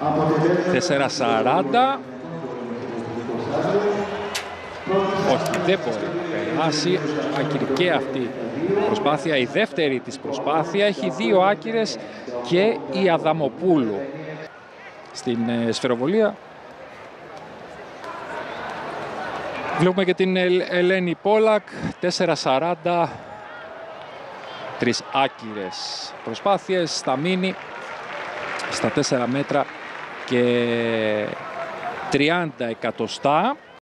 4.40. Όχι, δεν μπορεί να περάσει. Άκυρη αυτή η προσπάθεια. Η δεύτερη της προσπάθεια έχει δύο άκυρες και η Αδαμοπούλου. Στην ε, σφαιροβολία Βλέπουμε και την Ελένη Πόλακ, 4.40, τρεις άκυρες προσπάθειες, στα μίνι, στα 4 μέτρα και 30 εκατοστά.